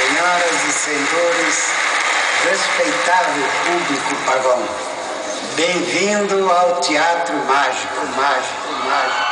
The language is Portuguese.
Senhoras e senhores, respeitável público pagão, bem-vindo ao Teatro Mágico, Mágico, Mágico.